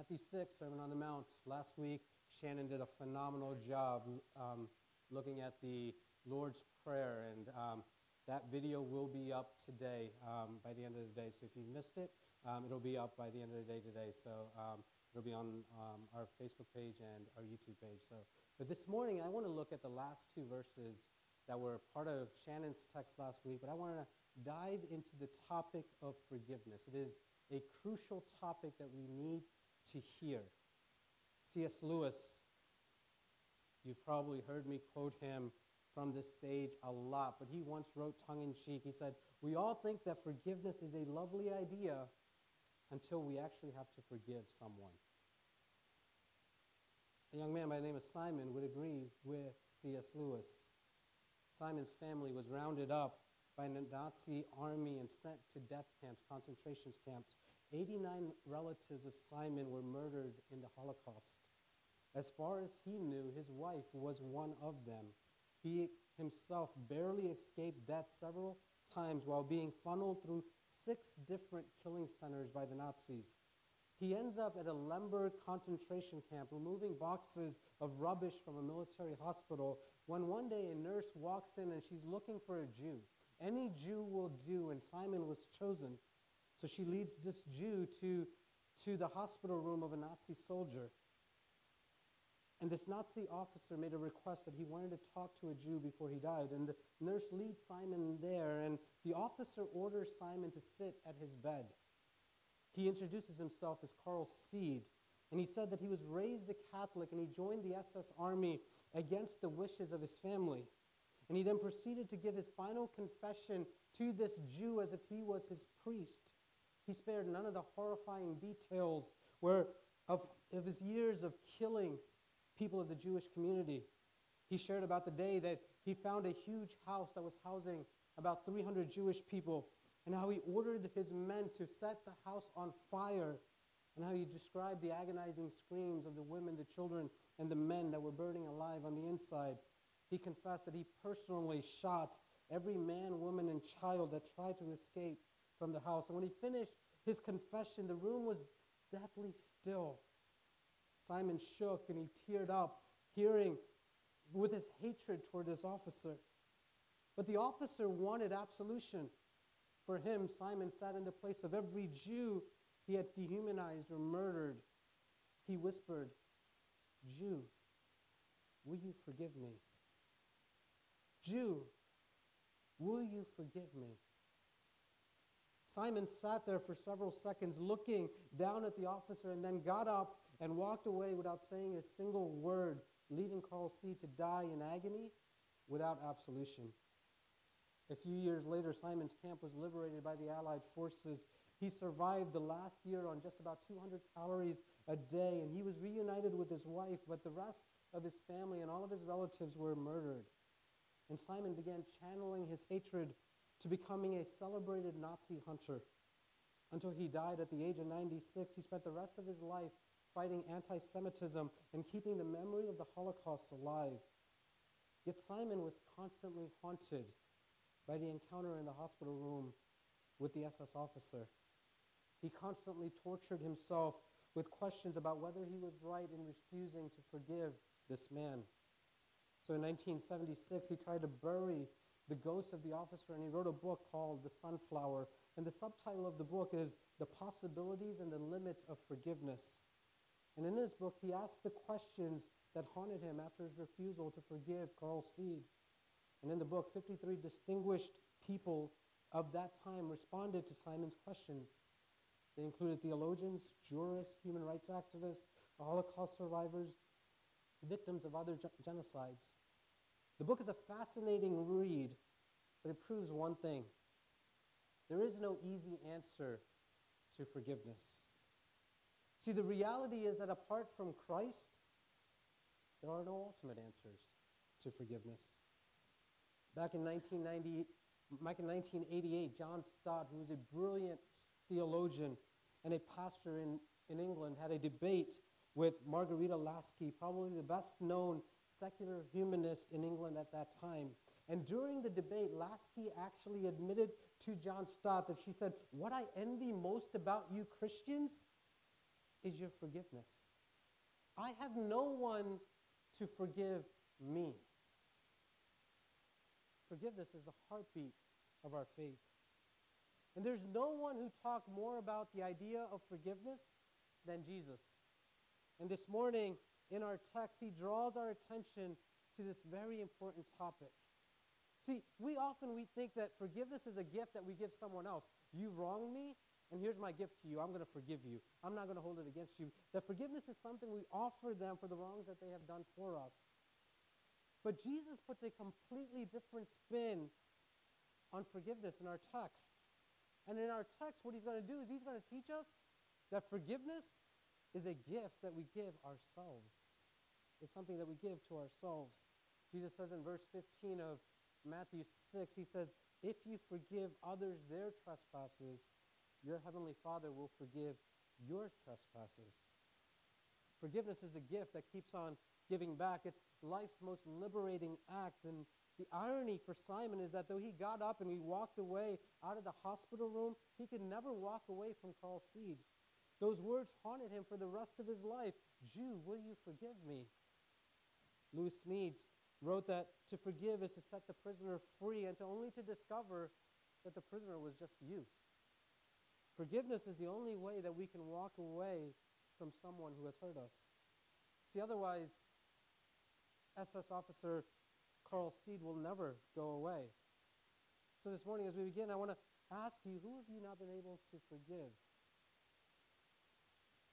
Matthew 6, Sermon on the Mount. Last week, Shannon did a phenomenal job um, looking at the Lord's Prayer, and um, that video will be up today um, by the end of the day. So if you missed it, um, it'll be up by the end of the day today. So um, it'll be on um, our Facebook page and our YouTube page. So, but this morning, I want to look at the last two verses that were part of Shannon's text last week, but I want to dive into the topic of forgiveness. It is a crucial topic that we need to hear. C.S. Lewis, you've probably heard me quote him from this stage a lot, but he once wrote tongue in cheek, he said, We all think that forgiveness is a lovely idea until we actually have to forgive someone. A young man by the name of Simon would agree with C.S. Lewis. Simon's family was rounded up by the Nazi army and sent to death camps, concentration camps. 89 relatives of Simon were murdered in the Holocaust. As far as he knew, his wife was one of them. He himself barely escaped death several times while being funneled through six different killing centers by the Nazis. He ends up at a Lemberg concentration camp, removing boxes of rubbish from a military hospital, when one day a nurse walks in and she's looking for a Jew. Any Jew will do, and Simon was chosen. So she leads this Jew to, to the hospital room of a Nazi soldier. And this Nazi officer made a request that he wanted to talk to a Jew before he died. And the nurse leads Simon there, and the officer orders Simon to sit at his bed. He introduces himself as Carl Seed, and he said that he was raised a Catholic and he joined the SS Army against the wishes of his family. And he then proceeded to give his final confession to this Jew as if he was his priest. He spared none of the horrifying details where of, of his years of killing people of the Jewish community. He shared about the day that he found a huge house that was housing about 300 Jewish people and how he ordered his men to set the house on fire and how he described the agonizing screams of the women, the children, and the men that were burning alive on the inside. He confessed that he personally shot every man, woman, and child that tried to escape from the house. And when he finished his confession, the room was deathly still. Simon shook and he teared up, hearing with his hatred toward this officer. But the officer wanted absolution. For him, Simon sat in the place of every Jew he had dehumanized or murdered. He whispered, Jew, will you forgive me? Jew, will you forgive me? Simon sat there for several seconds looking down at the officer and then got up and walked away without saying a single word, leaving Carl C. to die in agony without absolution. A few years later, Simon's camp was liberated by the Allied forces. He survived the last year on just about 200 calories a day, and he was reunited with his wife, but the rest of his family and all of his relatives were murdered. And Simon began channeling his hatred to becoming a celebrated Nazi hunter. Until he died at the age of 96, he spent the rest of his life fighting anti Semitism and keeping the memory of the Holocaust alive. Yet Simon was constantly haunted by the encounter in the hospital room with the SS officer. He constantly tortured himself with questions about whether he was right in refusing to forgive this man. So in 1976, he tried to bury the ghost of the officer, and he wrote a book called The Sunflower. And the subtitle of the book is The Possibilities and the Limits of Forgiveness. And in this book, he asked the questions that haunted him after his refusal to forgive Carl Seed. And in the book, 53 distinguished people of that time responded to Simon's questions. They included theologians, jurists, human rights activists, Holocaust survivors, victims of other genocides. The book is a fascinating read, but it proves one thing there is no easy answer to forgiveness. See, the reality is that apart from Christ, there are no ultimate answers to forgiveness. Back in 1990, back in 1988, John Stott, who was a brilliant theologian and a pastor in, in England, had a debate with Marghanita Laski, probably the best known secular humanist in England at that time. And during the debate, Laski actually admitted to John Stott that she said, What I envy most about you Christians is your forgiveness. I have no one to forgive me. Forgiveness is the heartbeat of our faith. And there's no one who talked more about the idea of forgiveness than Jesus. And this morning in our text, he draws our attention to this very important topic. See, we often we think that forgiveness is a gift that we give someone else. You wronged me, and here's my gift to you. I'm going to forgive you. I'm not going to hold it against you. That forgiveness is something we offer them for the wrongs that they have done for us. But Jesus puts a completely different spin on forgiveness in our text. And in our text, what he's going to do is he's going to teach us that forgiveness is a gift that we give ourselves. It's something that we give to ourselves. Jesus says in verse 15 of Matthew 6, he says, If you forgive others their trespasses, your heavenly Father will forgive your trespasses. Forgiveness is a gift that keeps on giving back. It's life's most liberating act. And the irony for Simon is that though he got up and he walked away out of the hospital room, he could never walk away from Carl Seed. Those words haunted him for the rest of his life. Jew, will you forgive me? Lewis Smedes wrote that to forgive is to set the prisoner free and to only to discover that the prisoner was just you. Forgiveness is the only way that we can walk away from someone who has hurt us. See, otherwise, SS officer Carl Seed will never go away. So this morning, as we begin, I want to ask you who have you not been able to forgive?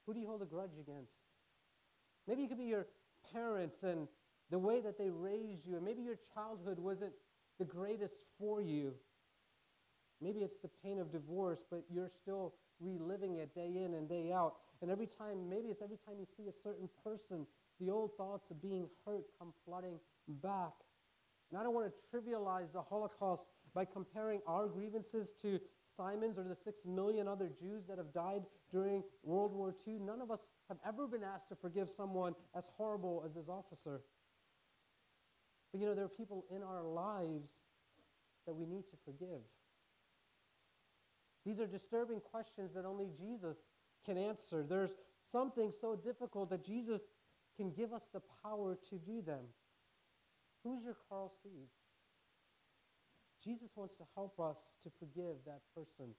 Who do you hold a grudge against? Maybe it could be your parents and the way that they raised you, and maybe your childhood wasn't the greatest for you. Maybe it's the pain of divorce, but you're still reliving it day in and day out. And every time, maybe it's every time you see a certain person, the old thoughts of being hurt come flooding back. And I don't want to trivialize the Holocaust by comparing our grievances to Simon's or the six million other Jews that have died during World War II. None of us have ever been asked to forgive someone as horrible as this officer. But you know, there are people in our lives that we need to forgive. These are disturbing questions that only Jesus can answer. There's something so difficult that Jesus can give us the power to do them. Who's your Carl Seed? Jesus wants to help us to forgive that person.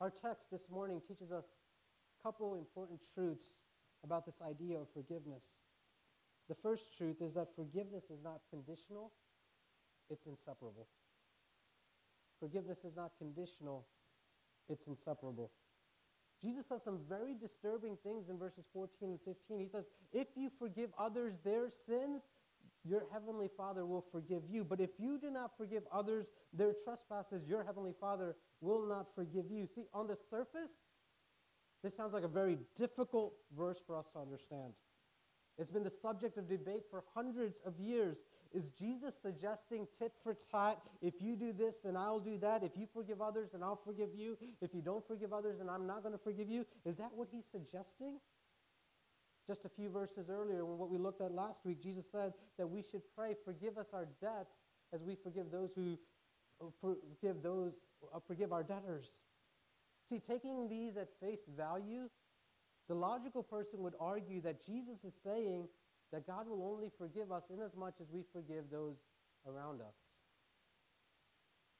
Our text this morning teaches us a couple important truths about this idea of forgiveness. The first truth is that forgiveness is not conditional, it's inseparable. Forgiveness is not conditional, it's inseparable. Jesus says some very disturbing things in verses 14 and 15. He says, If you forgive others their sins, your heavenly Father will forgive you. But if you do not forgive others their trespasses, your heavenly Father will not forgive you. See, on the surface, this sounds like a very difficult verse for us to understand. It's been the subject of debate for hundreds of years. Is Jesus suggesting tit for tat? If you do this, then I'll do that. If you forgive others, then I'll forgive you. If you don't forgive others, then I'm not going to forgive you. Is that what he's suggesting? Just a few verses earlier, when what we looked at last week, Jesus said that we should pray, forgive us our debts as we forgive those who uh, forgive those, uh, forgive our debtors. See, taking these at face value, the logical person would argue that Jesus is saying that God will only forgive us in as much as we forgive those around us.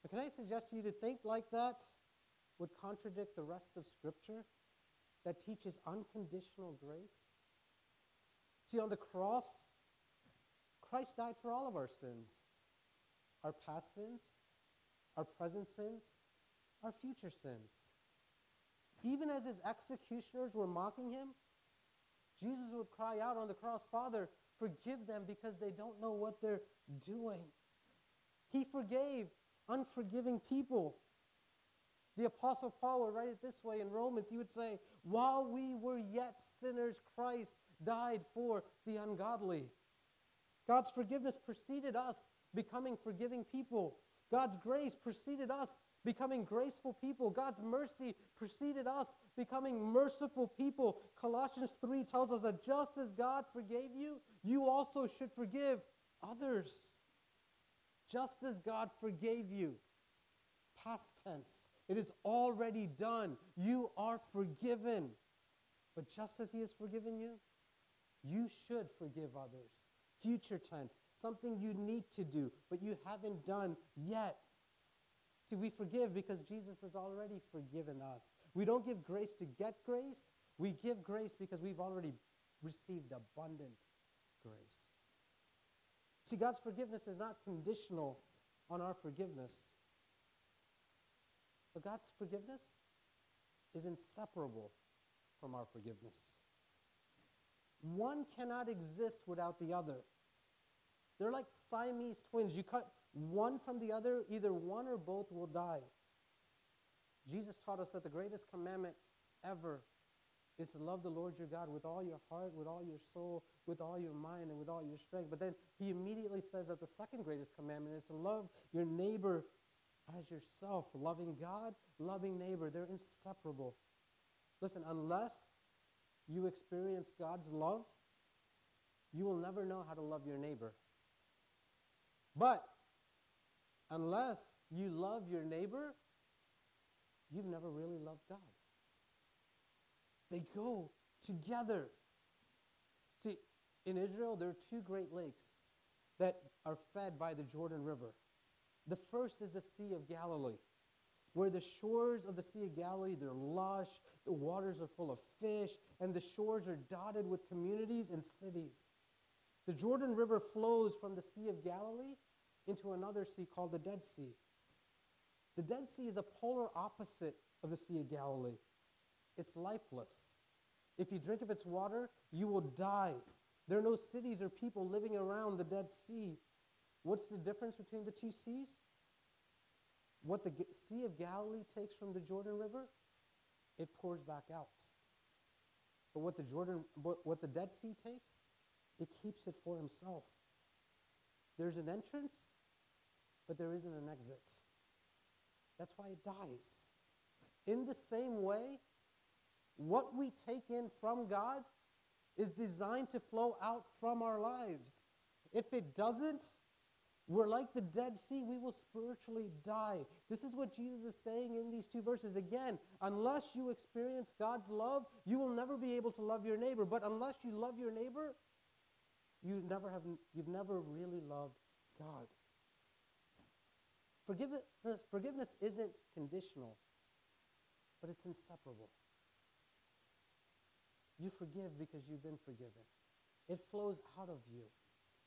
But can I suggest to you to think like that would contradict the rest of Scripture that teaches unconditional grace? See, on the cross, Christ died for all of our sins our past sins, our present sins, our future sins. Even as his executioners were mocking him, Jesus would cry out on the cross, Father, forgive them because they don't know what they're doing. He forgave unforgiving people. The Apostle Paul would write it this way in Romans. He would say, While we were yet sinners, Christ died for the ungodly. God's forgiveness preceded us becoming forgiving people. God's grace preceded us becoming graceful people. God's mercy preceded us becoming merciful people. Colossians 3 tells us that just as God forgave you, you also should forgive others. Just as God forgave you. Past tense. It is already done. You are forgiven. But just as He has forgiven you, you should forgive others. Future tense, something you need to do, but you haven't done yet. See, we forgive because Jesus has already forgiven us. We don't give grace to get grace, we give grace because we've already received abundant grace. See, God's forgiveness is not conditional on our forgiveness, but God's forgiveness is inseparable from our forgiveness. One cannot exist without the other. They're like Siamese twins. You cut one from the other, either one or both will die. Jesus taught us that the greatest commandment ever is to love the Lord your God with all your heart, with all your soul, with all your mind, and with all your strength. But then he immediately says that the second greatest commandment is to love your neighbor as yourself. Loving God, loving neighbor, they're inseparable. Listen, unless you experience God's love, you will never know how to love your neighbor. But unless you love your neighbor, you've never really loved God. They go together. See, in Israel, there are two great lakes that are fed by the Jordan River. The first is the Sea of Galilee, where the shores of the Sea of Galilee, they're lush, the waters are full of fish, and the shores are dotted with communities and cities. The Jordan River flows from the Sea of Galilee into another sea called the Dead Sea. The Dead Sea is a polar opposite of the Sea of Galilee. It's lifeless. If you drink of its water, you will die. There are no cities or people living around the Dead Sea. What's the difference between the two seas? What the Sea of Galilee takes from the Jordan River, it pours back out. But what the Jordan what the Dead Sea takes, it keeps it for himself. There's an entrance, but there isn't an exit. That's why it dies. In the same way, what we take in from God is designed to flow out from our lives. If it doesn't, we're like the Dead Sea. We will spiritually die. This is what Jesus is saying in these two verses. Again, unless you experience God's love, you will never be able to love your neighbor. But unless you love your neighbor, you never have, you've never really loved God. Forgiveness, forgiveness isn't conditional, but it's inseparable. You forgive because you've been forgiven. It flows out of you.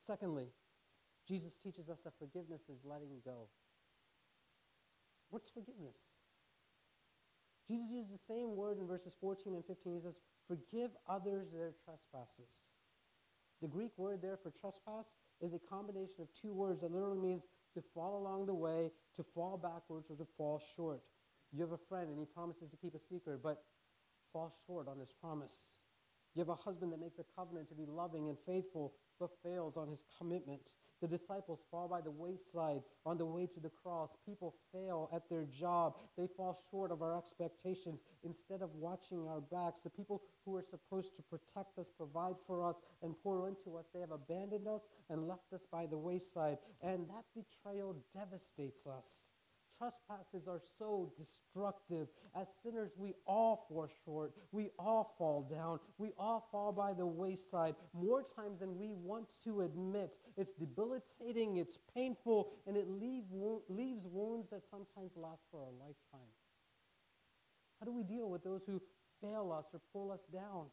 Secondly, Jesus teaches us that forgiveness is letting go. What's forgiveness? Jesus uses the same word in verses 14 and 15. He says, Forgive others their trespasses. The Greek word there for trespass is a combination of two words that literally means to fall along the way, to fall backwards, or to fall short. You have a friend and he promises to keep a secret, but falls short on his promise. You have a husband that makes a covenant to be loving and faithful, but fails on his commitment. The disciples fall by the wayside on the way to the cross. People fail at their job. They fall short of our expectations. Instead of watching our backs, the people who are supposed to protect us, provide for us, and pour into us, they have abandoned us and left us by the wayside. And that betrayal devastates us. Trespasses are so destructive. As sinners, we all fall short. We all fall down. We all fall by the wayside more times than we want to admit. It's debilitating, it's painful, and it leave, leaves wounds that sometimes last for a lifetime. How do we deal with those who fail us or pull us down?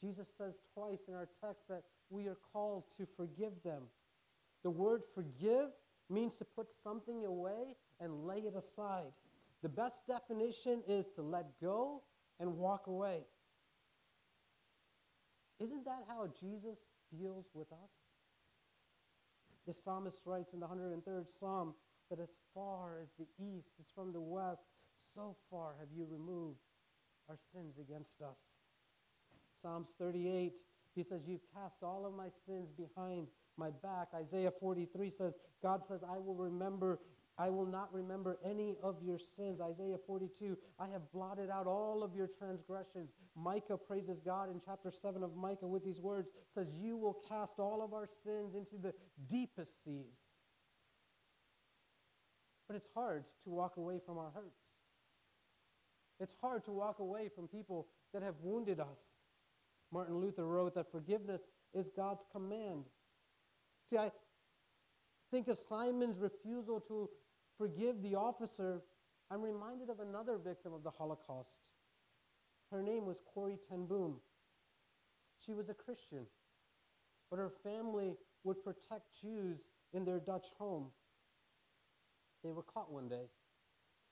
Jesus says twice in our text that we are called to forgive them. The word forgive means to put something away and lay it aside. The best definition is to let go and walk away. Isn't that how Jesus deals with us? The psalmist writes in the 103rd Psalm that as far as the east is from the west, so far have you removed our sins against us. Psalms 38, he says, You've cast all of my sins behind my back. Isaiah 43 says, God says, I will remember, I will not remember any of your sins. Isaiah 42, I have blotted out all of your transgressions. Micah praises God in chapter 7 of Micah with these words, says, You will cast all of our sins into the deepest seas. But it's hard to walk away from our hurts. It's hard to walk away from people that have wounded us. Martin Luther wrote that forgiveness is God's command. See, I think of Simon's refusal to forgive the officer. I'm reminded of another victim of the Holocaust. Her name was Corrie ten Boom. She was a Christian, but her family would protect Jews in their Dutch home. They were caught one day,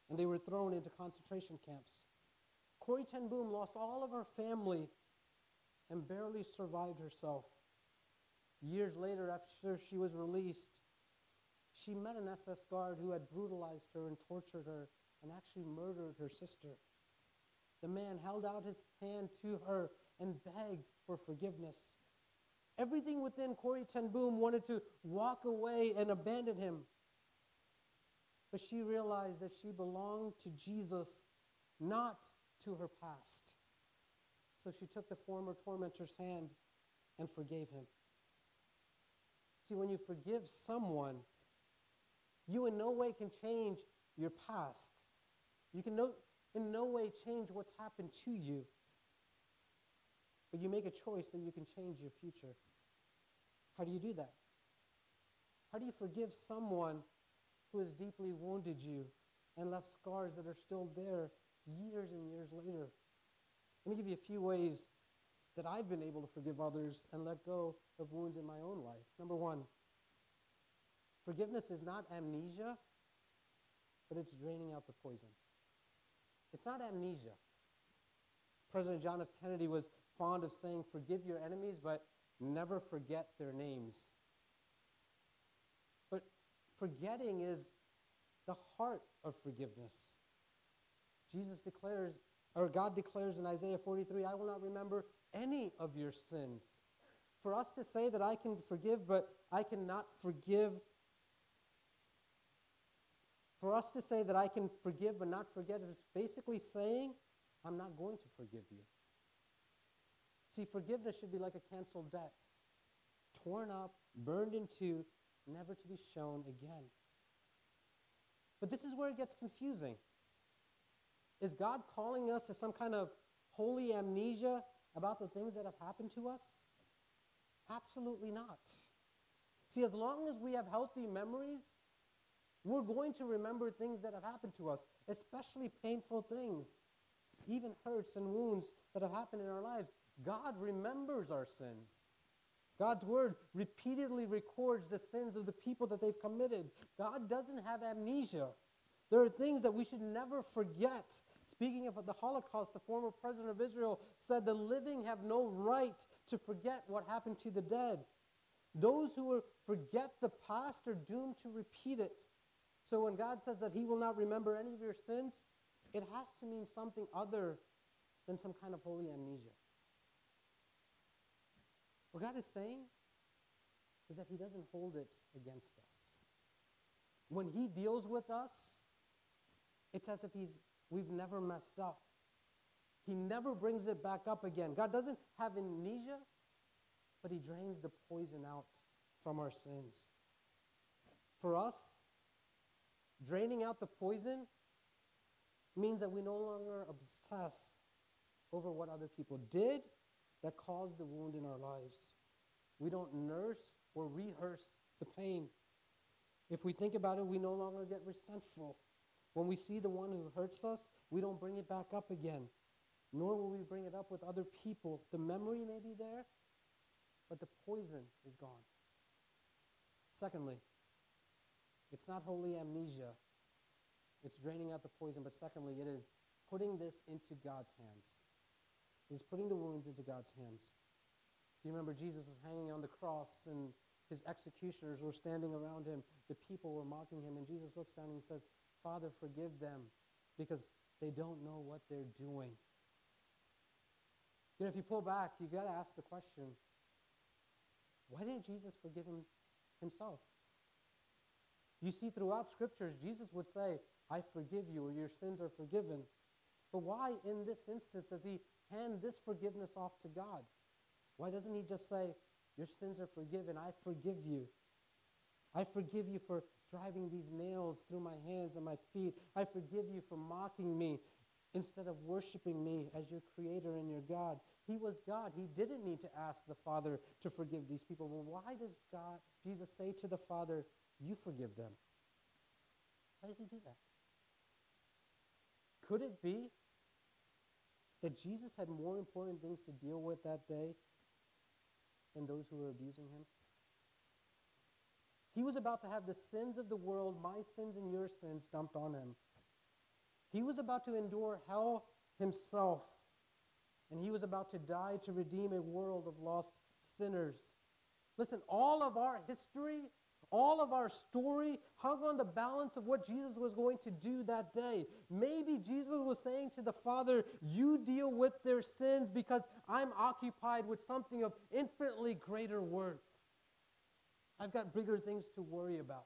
and they were thrown into concentration camps. Corrie ten Boom lost all of her family and barely survived herself. Years later, after she was released, she met an SS guard who had brutalized her and tortured her and actually murdered her sister. The man held out his hand to her and begged for forgiveness. Everything within Corrie ten Boom wanted to walk away and abandon him. But she realized that she belonged to Jesus, not to her past. So she took the former tormentor's hand and forgave him. See, when you forgive someone, you in no way can change your past. You can no, in no way change what's happened to you. But you make a choice that you can change your future. How do you do that? How do you forgive someone who has deeply wounded you and left scars that are still there years and years later? Let me give you a few ways that I've been able to forgive others and let go of wounds in my own life. Number one, forgiveness is not amnesia, but it's draining out the poison. It's not amnesia. President John F. Kennedy was fond of saying, Forgive your enemies, but never forget their names. But forgetting is the heart of forgiveness. Jesus declares, or God declares in Isaiah 43, I will not remember any of your sins. For us to say that I can forgive, but I cannot forgive, for us to say that I can forgive but not forget is basically saying, I'm not going to forgive you. See, forgiveness should be like a canceled debt torn up, burned in two, never to be shown again. But this is where it gets confusing. Is God calling us to some kind of holy amnesia about the things that have happened to us? Absolutely not. See, as long as we have healthy memories, we're going to remember things that have happened to us, especially painful things, even hurts and wounds that have happened in our lives. God remembers our sins. God's word repeatedly records the sins of the people that they've committed. God doesn't have amnesia. There are things that we should never forget. Speaking of the Holocaust, the former president of Israel said, The living have no right to forget what happened to the dead. Those who forget the past are doomed to repeat it. So when God says that He will not remember any of your sins, it has to mean something other than some kind of holy amnesia. What God is saying is that He doesn't hold it against us. When He deals with us, it's as if He's we've never messed up. He never brings it back up again. God doesn't have amnesia, but He drains the poison out from our sins. For us, draining out the poison means that we no longer obsess over what other people did that caused the wound in our lives. We don't nurse or rehearse the pain. If we think about it, we no longer get resentful. When we see the one who hurts us, we don't bring it back up again, nor will we bring it up with other people. The memory may be there, but the poison is gone. Secondly, it's not holy amnesia. It's draining out the poison, but secondly, it is putting this into God's hands. He's putting the wounds into God's hands. Do you remember Jesus was hanging on the cross and his executioners were standing around him. The people were mocking him. And Jesus looks down and he says, Father, forgive them because they don't know what they're doing. You know, if you pull back, you got to ask the question why didn't Jesus forgive him himself? You see, throughout scriptures, Jesus would say, I forgive you, or your sins are forgiven. But why, in this instance, does he hand this forgiveness off to God? Why doesn't he just say, Your sins are forgiven, I forgive you? I forgive you for driving these nails through my hands and my feet. I forgive you for mocking me instead of worshiping me as your creator and your God. He was God. He didn't need to ask the Father to forgive these people. Well, why does God, Jesus say to the Father, You forgive them? Why does he do that? Could it be that Jesus had more important things to deal with that day than those who were abusing him? He was about to have the sins of the world, my sins and your sins, dumped on him. He was about to endure hell himself, and he was about to die to redeem a world of lost sinners. Listen, all of our history, all of our story hung on the balance of what Jesus was going to do that day. Maybe Jesus was saying to the Father, You deal with their sins because I'm occupied with something of infinitely greater worth. I've got bigger things to worry about.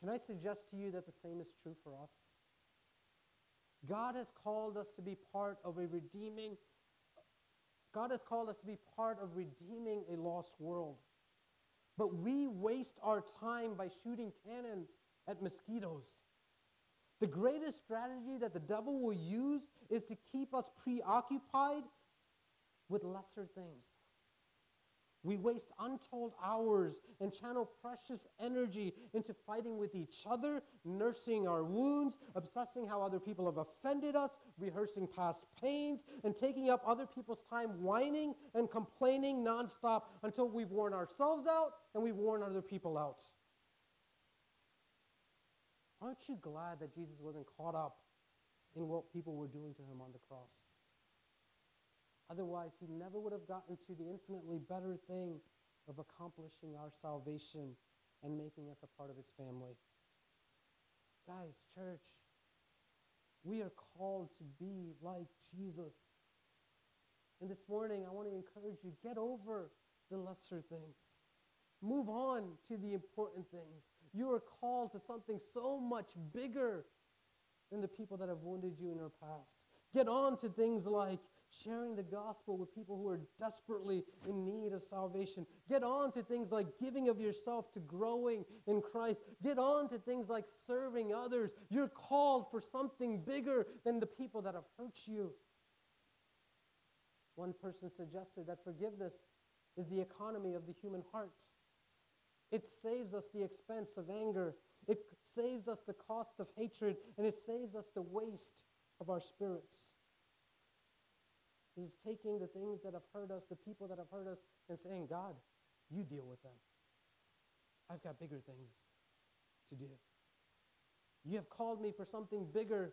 Can I suggest to you that the same is true for us? God has called us to be part of a redeeming God has called us to be part of redeeming a lost world. But we waste our time by shooting cannons at mosquitoes. The greatest strategy that the devil will use is to keep us preoccupied with lesser things. We waste untold hours and channel precious energy into fighting with each other, nursing our wounds, obsessing how other people have offended us, rehearsing past pains, and taking up other people's time whining and complaining nonstop until we've worn ourselves out and we've worn other people out. Aren't you glad that Jesus wasn't caught up in what people were doing to him on the cross? Otherwise, he never would have gotten to the infinitely better thing of accomplishing our salvation and making us a part of his family. Guys, church, we are called to be like Jesus. And this morning, I want to encourage you get over the lesser things. Move on to the important things. You are called to something so much bigger than the people that have wounded you in your past. Get on to things like sharing the gospel with people who are desperately in need of salvation. Get on to things like giving of yourself to growing in Christ. Get on to things like serving others. You're called for something bigger than the people that have hurt you. One person suggested that forgiveness is the economy of the human heart. It saves us the expense of anger. It saves us the cost of hatred, and it saves us the waste of our spirits. Is taking the things that have hurt us, the people that have hurt us, and saying, God, you deal with them. I've got bigger things to do. You have called me for something bigger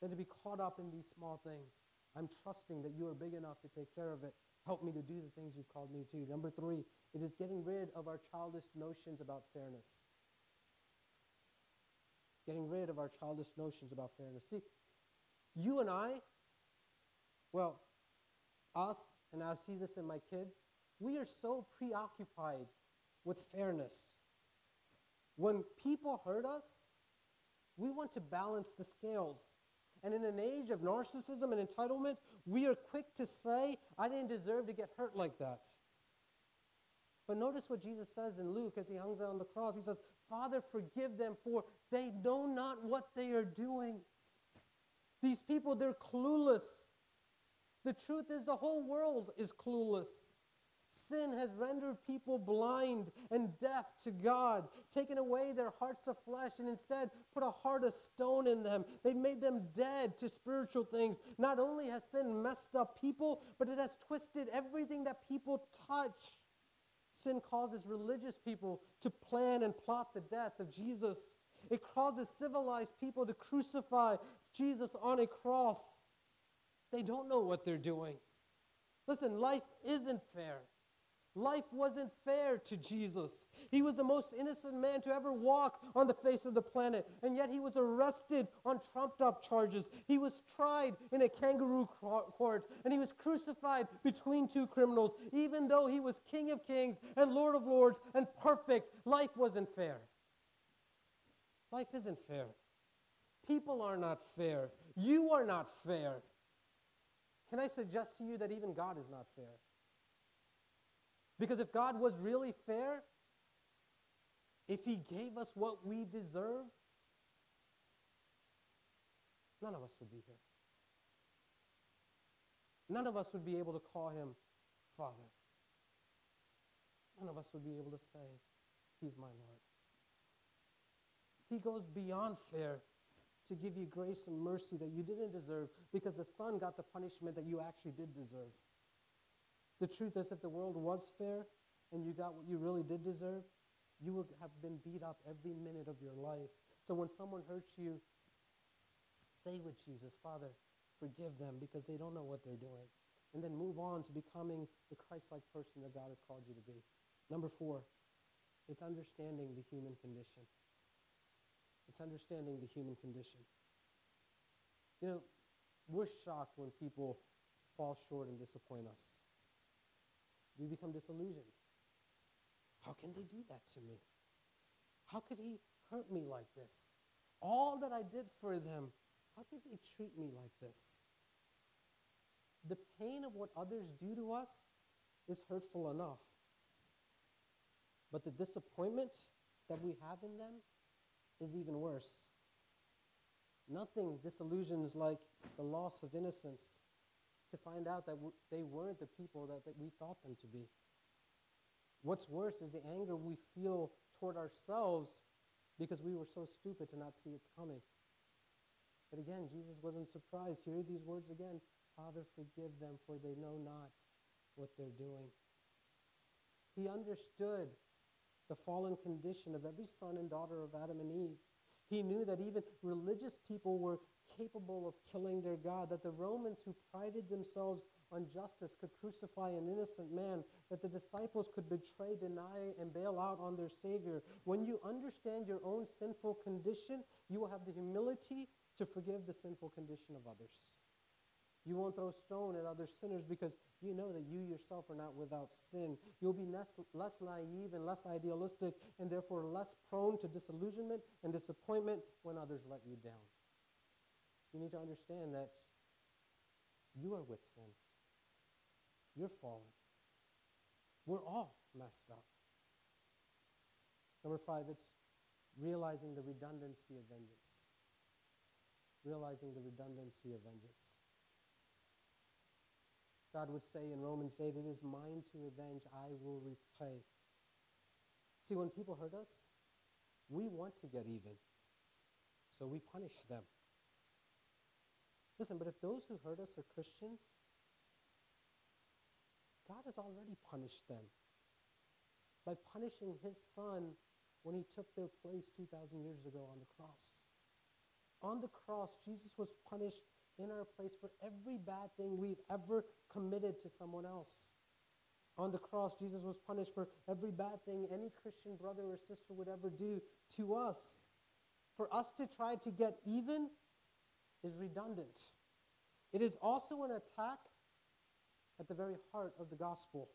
than to be caught up in these small things. I'm trusting that you are big enough to take care of it. Help me to do the things you've called me to. Number three, it is getting rid of our childish notions about fairness. Getting rid of our childish notions about fairness. See, you and I, well, us, and I see this in my kids, we are so preoccupied with fairness. When people hurt us, we want to balance the scales. And in an age of narcissism and entitlement, we are quick to say, I didn't deserve to get hurt like that. But notice what Jesus says in Luke as he hangs on the cross. He says, Father, forgive them, for they know not what they are doing. These people, they're clueless. The truth is, the whole world is clueless. Sin has rendered people blind and deaf to God, taken away their hearts of flesh, and instead put a heart of stone in them. They've made them dead to spiritual things. Not only has sin messed up people, but it has twisted everything that people touch. Sin causes religious people to plan and plot the death of Jesus. It causes civilized people to crucify Jesus on a cross. They don't know what they're doing. Listen, life isn't fair. Life wasn't fair to Jesus. He was the most innocent man to ever walk on the face of the planet, and yet he was arrested on trumped up charges. He was tried in a kangaroo court, and he was crucified between two criminals. Even though he was King of Kings and Lord of Lords and perfect, life wasn't fair. Life isn't fair. People are not fair. You are not fair. Can I suggest to you that even God is not fair? Because if God was really fair, if he gave us what we deserve, none of us would be here. None of us would be able to call him Father. None of us would be able to say, He's my Lord. He goes beyond fair to give you grace and mercy that you didn't deserve because the Son got the punishment that you actually did deserve. The truth is, if the world was fair and you got what you really did deserve, you would have been beat up every minute of your life. So when someone hurts you, say with Jesus, Father, forgive them because they don't know what they're doing. And then move on to becoming the Christ like person that God has called you to be. Number four, it's understanding the human condition. It's understanding the human condition. You know, we're shocked when people fall short and disappoint us. We become disillusioned. How can they do that to me? How could he hurt me like this? All that I did for them, how could they treat me like this? The pain of what others do to us is hurtful enough. But the disappointment that we have in them is even worse. Nothing disillusions like the loss of innocence to find out that they weren't the people that, that we thought them to be. What's worse is the anger we feel toward ourselves because we were so stupid to not see it's coming. But again, Jesus wasn't surprised. Hear these words again Father, forgive them, for they know not what they're doing. He understood the fallen condition of every son and daughter of Adam and Eve. He knew that even religious people were capable of killing their God, that the Romans who prided themselves on justice could crucify an innocent man, that the disciples could betray, deny, and bail out on their Savior. When you understand your own sinful condition, you will have the humility to forgive the sinful condition of others. You won't throw stone at other sinners because you know that you yourself are not without sin. You'll be less, less naive and less idealistic and therefore less prone to disillusionment and disappointment when others let you down. You need to understand that you are with sin. You're fallen. We're all messed up. Number five, it's realizing the redundancy of vengeance. Realizing the redundancy of vengeance. God would say in Romans 8, It is mine to avenge, I will repay. See, when people hurt us, we want to get even, so we punish them. Listen, but if those who hurt us are Christians, God has already punished them by punishing his son when he took their place 2,000 years ago on the cross. On the cross, Jesus was punished in our place for every bad thing we've ever committed to someone else. On the cross, Jesus was punished for every bad thing any Christian brother or sister would ever do to us. For us to try to get even is redundant. It is also an attack at the very heart of the gospel.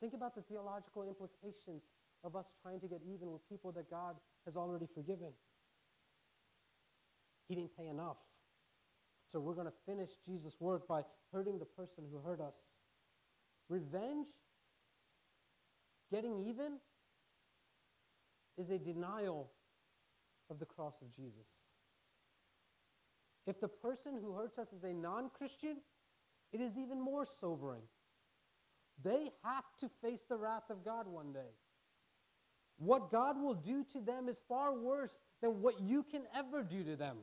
Think about the theological implications of us trying to get even with people that God has already forgiven. He didn't pay enough. So we're going to finish Jesus' work by hurting the person who hurt us. Revenge, getting even, is a denial of the cross of Jesus. If the person who hurts us is a non Christian, it is even more sobering. They have to face the wrath of God one day. What God will do to them is far worse than what you can ever do to them.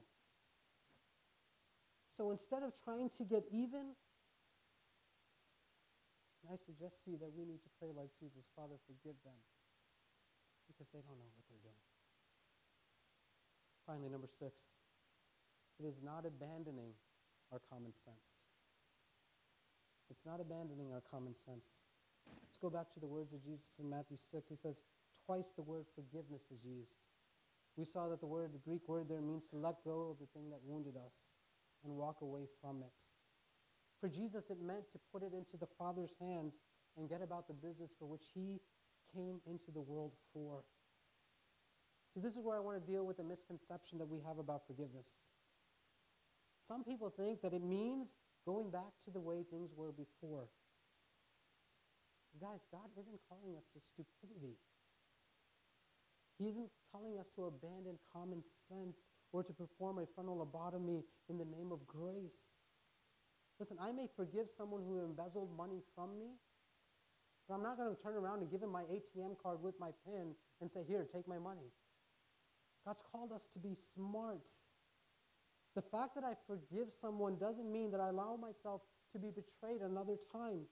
So instead of trying to get even, I suggest to you that we need to pray like Jesus Father, forgive them because they don't know what they're doing. Finally, number six, it is not abandoning our common sense. It's not abandoning our common sense. Let's go back to the words of Jesus in Matthew 6. He says, Twice the word forgiveness is used. We saw that the word, the Greek word there means to let go of the thing that wounded us and walk away from it. For Jesus, it meant to put it into the Father's hands and get about the business for which he came into the world for. See, this is where I want to deal with the misconception that we have about forgiveness. Some people think that it means going back to the way things were before. Guys, God isn't calling us to stupidity. He isn't telling us to abandon common sense or to perform a frontal lobotomy in the name of grace. Listen, I may forgive someone who embezzled money from me, but I'm not going to turn around and give him my ATM card with my PIN and say, Here, take my money. God's called us to be smart. The fact that I forgive someone doesn't mean that I allow myself to be betrayed another time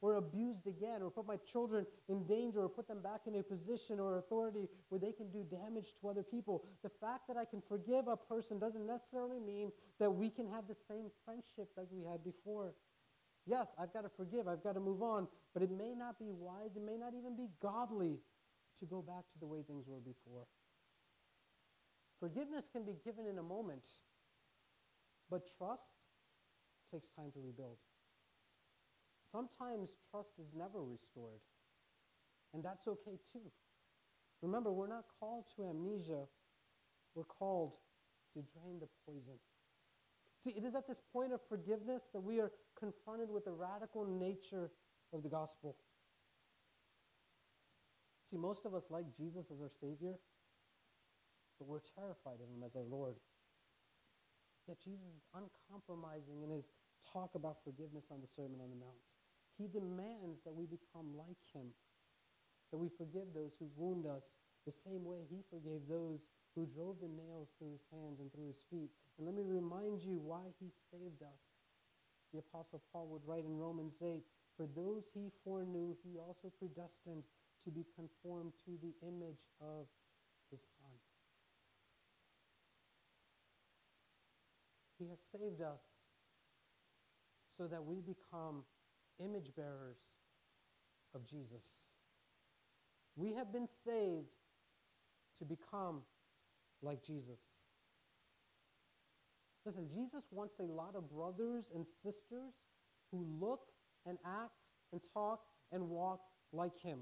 or abused again or put my children in danger or put them back in a position or authority where they can do damage to other people. The fact that I can forgive a person doesn't necessarily mean that we can have the same friendship that we had before. Yes, I've got to forgive, I've got to move on, but it may not be wise, it may not even be godly to go back to the way things were before. Forgiveness can be given in a moment, but trust takes time to rebuild. Sometimes trust is never restored, and that's okay too. Remember, we're not called to amnesia, we're called to drain the poison. See, it is at this point of forgiveness that we are confronted with the radical nature of the gospel. See, most of us like Jesus as our Savior, but we're terrified of Him as our Lord. Yet Jesus is uncompromising in His talk about forgiveness on the Sermon on the Mount. He demands that we become like him, that we forgive those who wound us the same way he forgave those who drove the nails through his hands and through his feet. And let me remind you why he saved us. The Apostle Paul would write in Romans 8 For those he foreknew, he also predestined to be conformed to the image of his Son. He has saved us so that we become image bearers of Jesus. We have been saved to become like Jesus. Listen, Jesus wants a lot of brothers and sisters who look and act and talk and walk like him.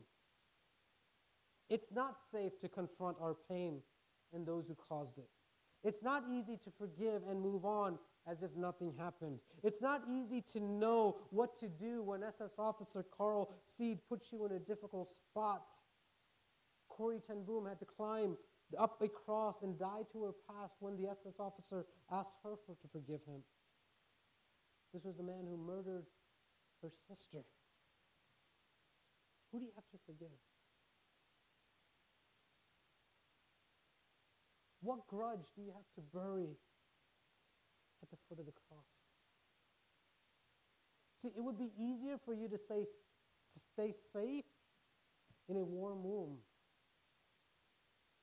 It's not safe to confront our pain and those who caused it. It's not easy to forgive and move on as if nothing happened. It's not easy to know what to do when SS officer Carl Seed puts you in a difficult spot. Corrie ten Boom had to climb up a cross and die to her past when the SS officer asked her for, to forgive him. This was the man who murdered her sister. Who do you have to forgive? What grudge do you have to bury at the foot of the cross? See, it would be easier for you to say to stay safe in a warm womb.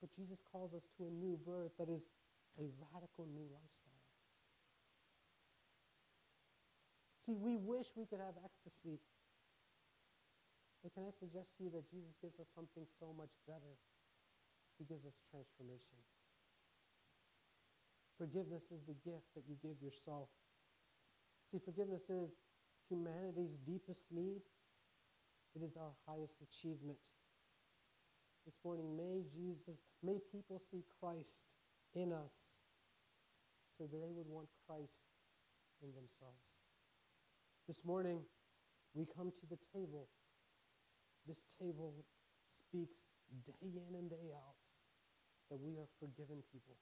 But Jesus calls us to a new birth that is a radical new lifestyle. See, we wish we could have ecstasy. But can I suggest to you that Jesus gives us something so much better? He gives us transformation. Forgiveness is the gift that you give yourself. See, forgiveness is humanity's deepest need. It is our highest achievement. This morning, may Jesus, may people see Christ in us so that they would want Christ in themselves. This morning, we come to the table. This table speaks day in and day out that we are forgiven people.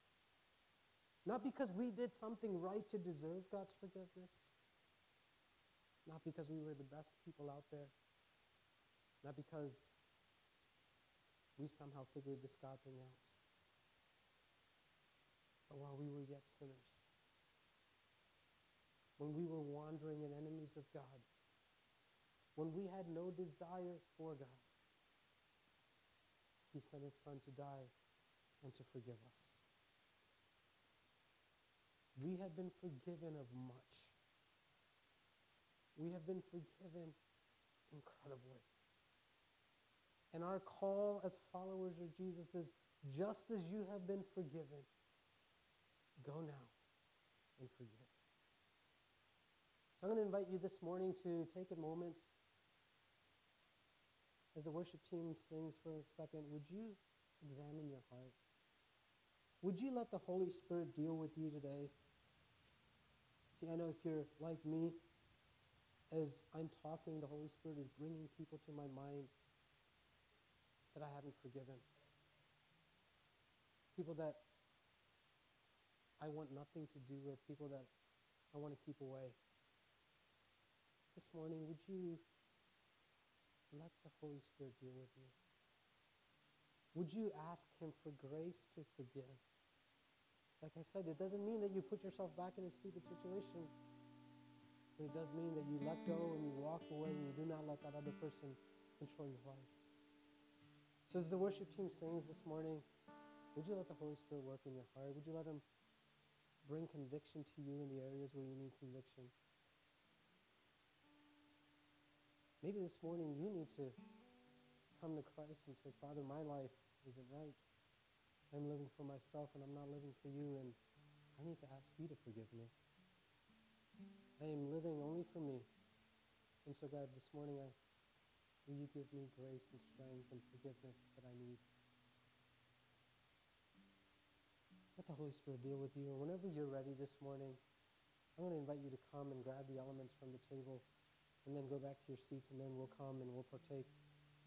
Not because we did something right to deserve God's forgiveness. Not because we were the best people out there. Not because we somehow figured this God thing out. But while we were yet sinners, when we were wandering and enemies of God, when we had no desire for God, He sent His Son to die and to forgive us. We have been forgiven of much. We have been forgiven incredibly. And our call as followers of Jesus is just as you have been forgiven, go now and forgive. So I'm going to invite you this morning to take a moment as the worship team sings for a second. Would you examine your heart? Would you let the Holy Spirit deal with you today? See, I know if you're like me, as I'm talking, the Holy Spirit is bringing people to my mind that I haven't forgiven. people that I want nothing to do with, people that I want to keep away. This morning, would you let the Holy Spirit deal with you? Would you ask Him for grace to forgive? Like I said, it doesn't mean that you put yourself back in a stupid situation, but it does mean that you let go and you walk away and you do not let that other person control your life. So, as the worship team sings this morning, would you let the Holy Spirit work in your heart? Would you let Him bring conviction to you in the areas where you need conviction? Maybe this morning you need to come to Christ and say, Father, my life isn't right. I'm living for myself and I'm not living for you, and I need to ask you to forgive me. I am living only for me. And so, God, this morning, I, will you give me grace and strength and forgiveness that I need? Let the Holy Spirit deal with you. And whenever you're ready this morning, I'm going to invite you to come and grab the elements from the table and then go back to your seats, and then we'll come and we'll partake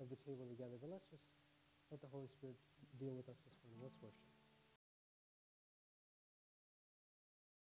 of the table together. But let's just let the Holy Spirit deal with us this morning. Let's worship.